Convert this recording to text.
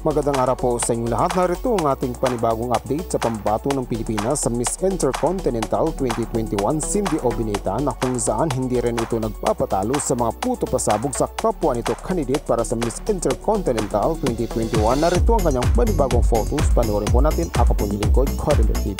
Magandang araw po sa inyong lahat. Narito ang ating panibagong update sa pambato ng Pilipinas sa Miss Intercontinental 2021 Cindy Obineta na kung saan hindi rin ito nagpapatalo sa mga puto pasabog sa kapwa nito candidate para sa Miss Intercontinental 2021. Narito ang kanyang panibagong photos. Panoorin po natin. Ako po yung lingkod, Cordon TV.